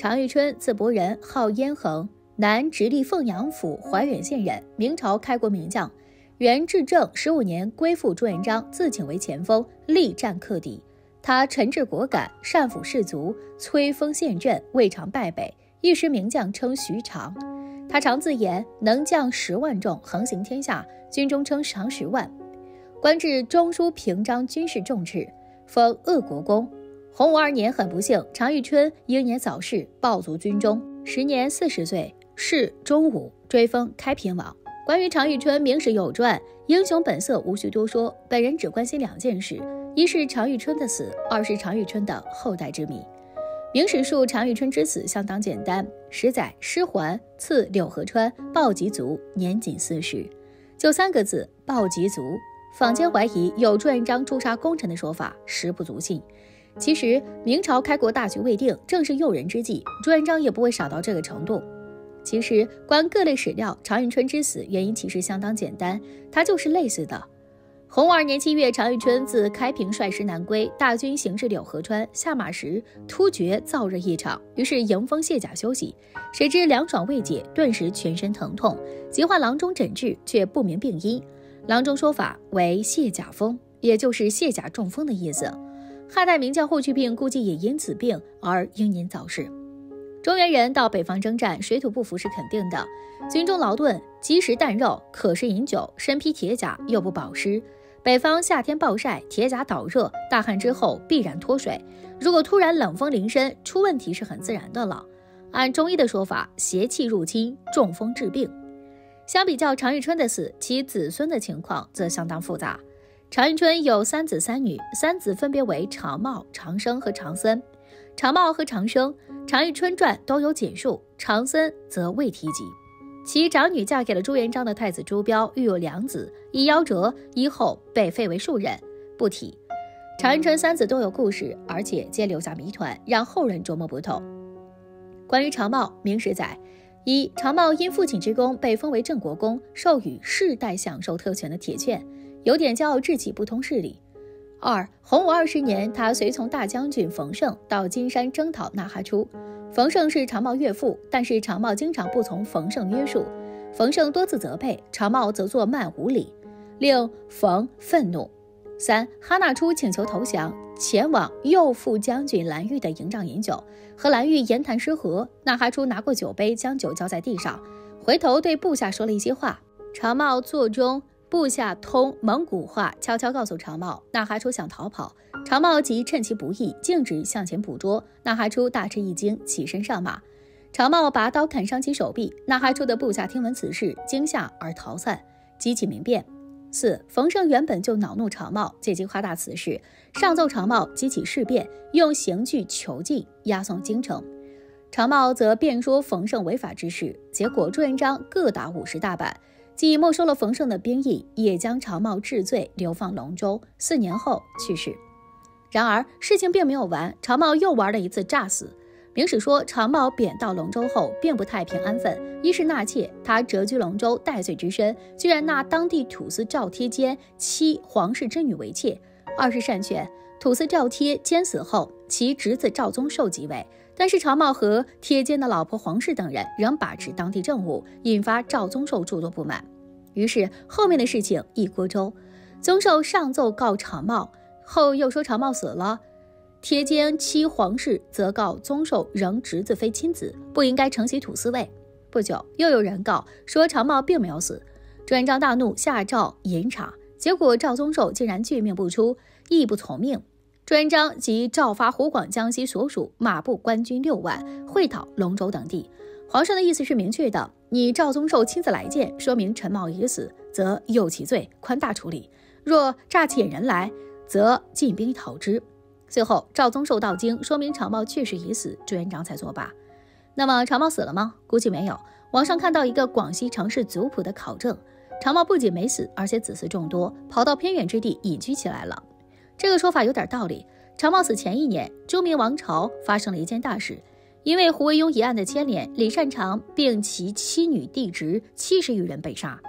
常遇春，字伯仁，号燕衡，南直隶凤阳府怀远县人，明朝开国名将。元至正十五年，归附朱元璋，自请为前锋，力战克敌。他沉志果敢，善抚士卒，摧锋陷阵，未尝败北。一时名将称徐长。他常自言能将十万众，横行天下。军中称长十万。官至中书平章军事重制，封鄂国公。洪武二年，很不幸，常遇春英年早逝，暴卒军中，时年四十岁。谥忠武，追封开平王。关于常遇春，《明史》有传，英雄本色，无需多说。本人只关心两件事：一是常遇春的死，二是常遇春的后代之谜。《明史》述常遇春之死相当简单，十载失还，赐柳河川，暴疾卒，年仅四十。就三个字：暴疾卒。坊间怀疑有朱元璋诛杀功臣的说法，实不足信。其实明朝开国大局未定，正是诱人之际，朱元璋也不会傻到这个程度。其实，观各类史料，常遇春之死原因其实相当简单，他就是累死的。洪武二年七月，常遇春自开平率师南归，大军行至柳河川，下马时突觉燥热异常，于是迎风卸甲休息。谁知凉爽未解，顿时全身疼痛，急唤郎中诊治，却不明病因。郎中说法为卸甲风，也就是卸甲中风的意思。汉代名将霍去病估计也因此病而英年早逝。中原人到北方征战，水土不服是肯定的。军中劳顿，饥食淡肉，渴食饮酒，身披铁甲又不保湿。北方夏天暴晒，铁甲导热，大汗之后必然脱水。如果突然冷风临身，出问题是很自然的了。按中医的说法，邪气入侵，中风致病。相比较常遇春的死，其子孙的情况则相当复杂。常遇春有三子三女，三子分别为常茂、常生和常森。常茂和常生，《常遇春传》都有简述，常森则未提及。其长女嫁给了朱元璋的太子朱标，育有两子，一夭折，一后被废为庶人，不提。常遇春三子都有故事，而且皆留下谜团，让后人琢磨不透。关于常茂，《明史》载：一常茂因父亲之功，被封为郑国公，授予世代享受特权的铁券，有点骄傲志气，不通事理。二洪武二十年，他随从大将军冯胜到金山征讨纳哈出。冯胜是长茂岳父，但是长茂经常不从冯胜约束，冯胜多次责备长茂，则作慢无礼，令冯愤怒。三哈纳出请求投降，前往右副将军蓝玉的营帐饮酒，和蓝玉言谈失和。纳哈出拿过酒杯，将酒浇在地上，回头对部下说了一些话。长茂座中。部下通蒙古话，悄悄告诉长茂，纳哈出想逃跑。长茂即趁其不意，径直向前捕捉。纳哈出大吃一惊，起身上马。长茂拔刀砍伤其手臂。纳哈出的部下听闻此事，惊吓而逃散，激起民变。四冯胜原本就恼怒长茂，借机夸大此事，上奏长茂，激起事变，用刑具囚禁，押送京城。长茂则辩说冯胜违法之事，结果朱元璋各打五十大板。既没收了冯胜的兵役，也将常茂治罪，流放龙州。四年后去世。然而事情并没有完，常茂又玩了一次诈死。明史说，常茂贬到龙州后，并不太平安分。一是纳妾，他谪居龙州，戴罪之身，居然纳当地土司赵贴监妻皇室之女为妾；二是擅权，土司赵贴监死后，其侄子赵宗寿即位。但是常茂和贴监的老婆黄氏等人仍把持当地政务，引发赵宗寿诸多不满。于是后面的事情一锅粥。宗寿上奏告常茂，后又说常茂死了。贴监妻皇氏则告宗寿仍侄子非亲子，不应该承袭土司位。不久又有人告说常茂并没有死。朱元璋大怒，下诏严查，结果赵宗寿竟然拒命不出，亦不从命。朱元璋即诏发湖广、江西所属马步官军六万，会讨龙州等地。皇上的意思是明确的：你赵宗寿亲自来见，说明陈茂已死，则诱其罪，宽大处理；若诈遣人来，则进兵讨之。最后赵宗寿到京，说明常茂确实已死，朱元璋才作罢。那么常茂死了吗？估计没有。网上看到一个广西城市族谱的考证，常茂不仅没死，而且子嗣众多，跑到偏远之地隐居起来了。这个说法有点道理。常茂死前一年，周明王朝发生了一件大事，因为胡惟庸一案的牵连，李善长并其妻女弟侄七十余人被杀。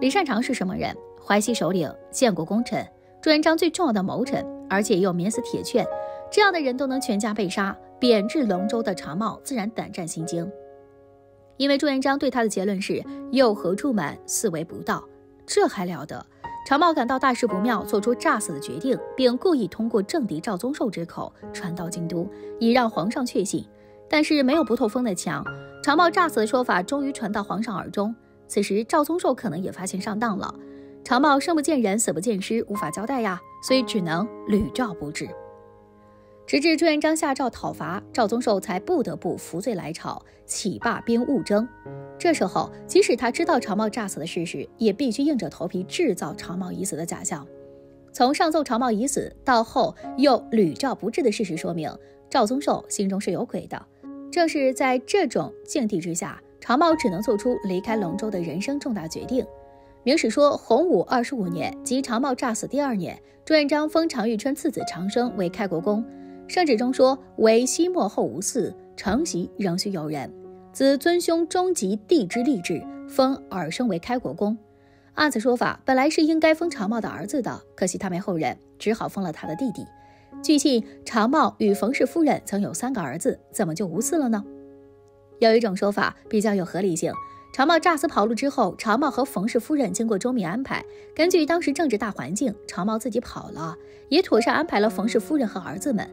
李善长是什么人？淮西首领，建国功臣，朱元璋最重要的谋臣，而且又免死铁券，这样的人都能全家被杀，贬至龙州的常茂自然胆战心惊，因为朱元璋对他的结论是“有何出门，四为不道”，这还了得？常茂感到大事不妙，做出诈死的决定，并故意通过政敌赵宗寿之口传到京都，以让皇上确信。但是没有不透风的墙，常茂诈死的说法终于传到皇上耳中。此时赵宗寿可能也发现上当了。常茂生不见人，死不见尸，无法交代呀，所以只能屡诏不治。直至朱元璋下诏讨伐，赵宗寿才不得不服罪来朝，起罢兵务征。这时候，即使他知道常茂诈死的事实，也必须硬着头皮制造常茂已死的假象。从上奏常茂已死，到后又屡诏不治的事实说明，赵宗寿心中是有鬼的。正是在这种境地之下，常茂只能做出离开龙州的人生重大决定。明史说，洪武二十五年，即常茂诈死第二年，朱元璋封常遇春次子长生为开国公。圣旨中说：“为西末后无嗣，承袭仍需有人。子尊兄终及帝之立志，封尔生为开国公。”按此说法，本来是应该封常茂的儿子的，可惜他没后人，只好封了他的弟弟。据信，常茂与冯氏夫人曾有三个儿子，怎么就无嗣了呢？有一种说法比较有合理性：常茂诈死跑路之后，常茂和冯氏夫人经过周密安排，根据当时政治大环境，常茂自己跑了，也妥善安排了冯氏夫人和儿子们。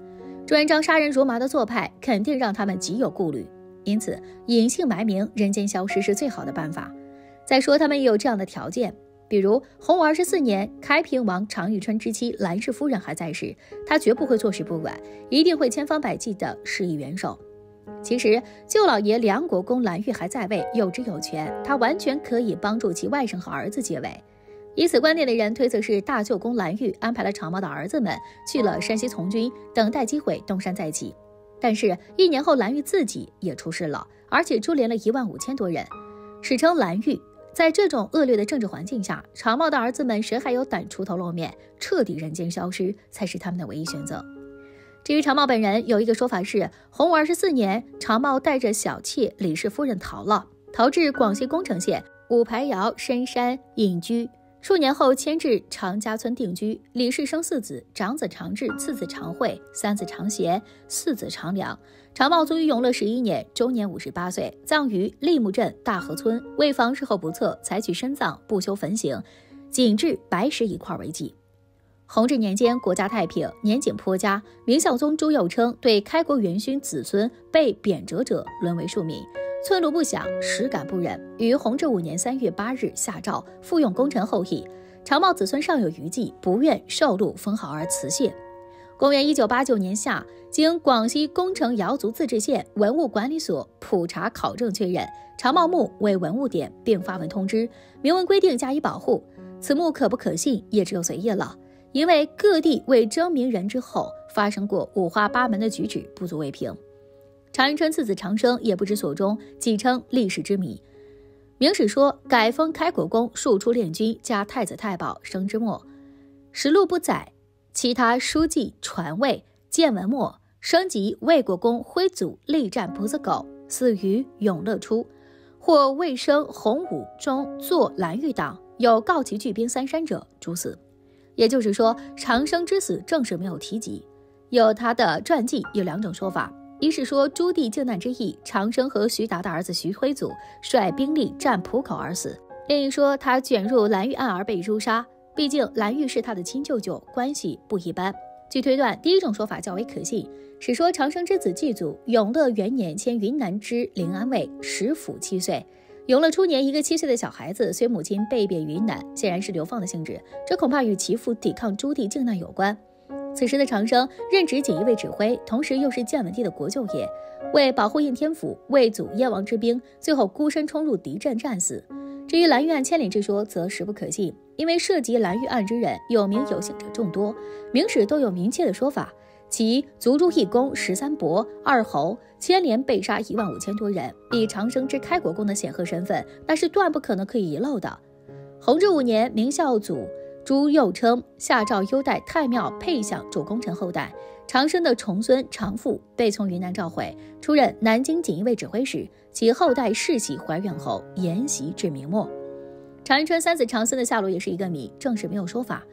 朱元璋杀人如麻的做派，肯定让他们极有顾虑，因此隐姓埋名、人间消失是最好的办法。再说，他们也有这样的条件，比如洪武二十四年，开平王常遇春之妻兰氏夫人还在世，他绝不会坐视不管，一定会千方百计地施以援手。其实，舅老爷梁国公兰玉还在位，有职有权，他完全可以帮助其外甥和儿子结位。以此观点的人推测是大舅公蓝玉安排了长毛的儿子们去了山西从军，等待机会东山再起。但是，一年后蓝玉自己也出事了，而且株连了一万五千多人。史称蓝玉。在这种恶劣的政治环境下，长茂的儿子们谁还有胆出头露面，彻底人间消失，才是他们的唯一选择。至于长茂本人，有一个说法是，洪武二十四年，长茂带着小妾李氏夫人逃了，逃至广西恭城县五排窑深山隐居。数年后迁至常家村定居。李氏生四子，长子长治，次子长惠，三子长贤，四子长良。长茂卒于永乐十一年，终年五十八岁，葬于利木镇大河村。为防日后不测，采取深葬，不修坟茔，仅置白石一块为祭。弘治年间，国家太平，年景颇佳。明孝宗朱佑称对开国元勋子孙被贬谪者，沦为庶民。寸禄不享，实感不忍，于弘治五年三月八日下诏复用功臣后裔。长茂子孙尚有余悸，不愿受禄封号而辞谢。公元一九八九年夏，经广西恭城瑶族自治县文物管理所普查考证确认，长茂墓为文物点，并发文通知，明文规定加以保护。此墓可不可信，也只有随意了，因为各地为征名人之后发生过五花八门的举止，不足为凭。常遇春次子长生也不知所终，既称历史之谜。明史说改封开国公，庶出练军，加太子太保，生之末。实录不载。其他书记传位，见文末升级魏国公徽祖力战不子狗，死于永乐初。或未生洪武中作蓝玉党，有告其聚兵三山者，诛死。也就是说，长生之死正是没有提及。有他的传记有两种说法。一是说朱棣靖难之役，长生和徐达的儿子徐辉祖率兵力战浦口而死；另一说他卷入蓝玉案而被诛杀。毕竟蓝玉是他的亲舅舅，关系不一般。据推断，第一种说法较为可信。史说长生之子祭祖，永乐元年迁云南之临安卫，时甫七岁。永乐初年，一个七岁的小孩子随母亲被贬云南，显然是流放的性质。这恐怕与其父抵抗朱棣靖难有关。此时的长生任职锦衣卫指挥，同时又是建文帝的国舅爷，为保护应天府，为阻燕王之兵，最后孤身冲入敌阵战死。至于蓝玉案牵连之说，则实不可信，因为涉及蓝玉案之人有名有姓者众多，明史都有明确的说法，其族诛一公十三伯二侯，牵连被杀一万五千多人，以长生之开国公的显赫身份，那是断不可能可以遗漏的。弘治五年，明孝祖。朱佑称下诏优待太庙配享主功臣后代，长生的重孙长父被从云南召回，出任南京锦衣卫指挥使，其后代世袭怀远侯，沿袭至明末。常遇春三子长孙的下落也是一个谜，正史没有说法。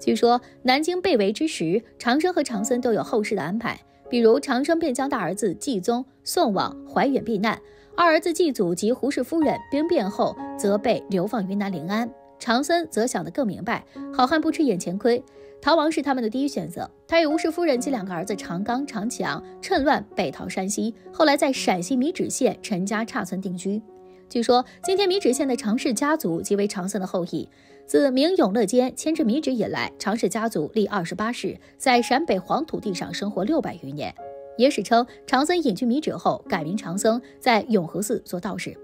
据说南京被围之时，长生和长孙都有后事的安排，比如长生便将大儿子继宗送往怀远避难，二儿子继祖及胡氏夫人兵变后，则被流放云南临安。长森则想得更明白，好汉不吃眼前亏，逃亡是他们的第一选择。他与吴氏夫人及两个儿子长刚、长强趁乱北逃山西，后来在陕西米脂县陈家岔村定居。据说，今天米脂县的常氏家族即为长森的后裔。自明永乐间迁至米脂以来，常氏家族历二十八世，在陕北黄土地上生活六百余年。野史称，长森隐居米脂后，改名长僧，在永和寺做道士。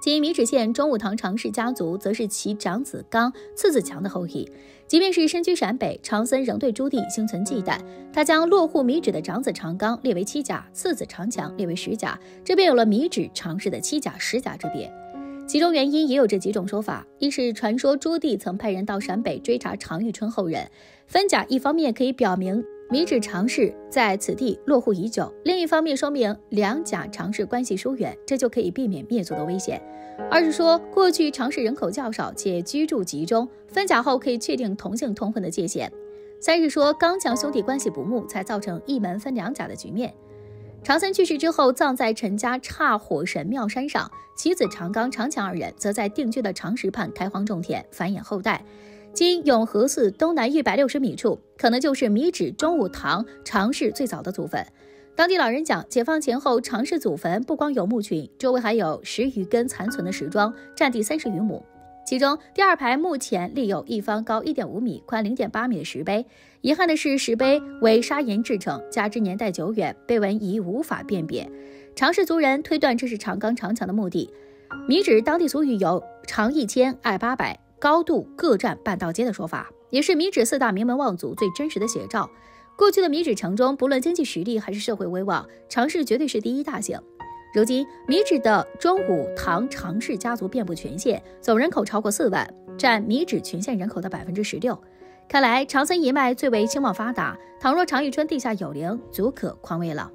今米脂县中武堂常氏家族，则是其长子刚、次子强的后裔。即便是身居陕北，长森仍对朱棣心存忌惮。他将落户米脂的长子长刚列为七甲，次子长强列为十甲，这便有了米脂常氏的七甲、十甲之别。其中原因也有这几种说法：一是传说朱棣曾派人到陕北追查常遇春后人，分甲一方面可以表明米脂常氏在此地落户已久；另一方面说明两甲常氏关系疏远，这就可以避免灭族的危险。二是说过去常氏人口较少且居住集中，分甲后可以确定同姓通婚的界限。三是说刚强兄弟关系不睦，才造成一门分两甲的局面。长森去世之后，葬在陈家岔火神庙山上。其子长刚、长强二人则在定居的长石畔开荒种田，繁衍后代。今永和寺东南一百六十米处，可能就是米脂中武堂常氏最早的祖坟。当地老人讲，解放前后，常氏祖坟不光有墓群，周围还有十余根残存的石桩，占地三十余亩。其中第二排目前立有一方高一点五米、宽零点八米的石碑。遗憾的是，石碑为砂岩制成，加之年代久远，碑文已无法辨别。常氏族人推断这是长冈长墙的墓地。米脂当地俗语有“长一千，爱八百，高度各占半道街”的说法，也是米脂四大名门望族最真实的写照。过去的米脂城中，不论经济实力还是社会威望，常氏绝对是第一大姓。如今，米脂的中武唐常氏家族遍布全县，总人口超过四万，占米脂全县人口的百分之十六。看来长森一脉最为兴旺发达。倘若常遇春地下有灵，足可宽慰了。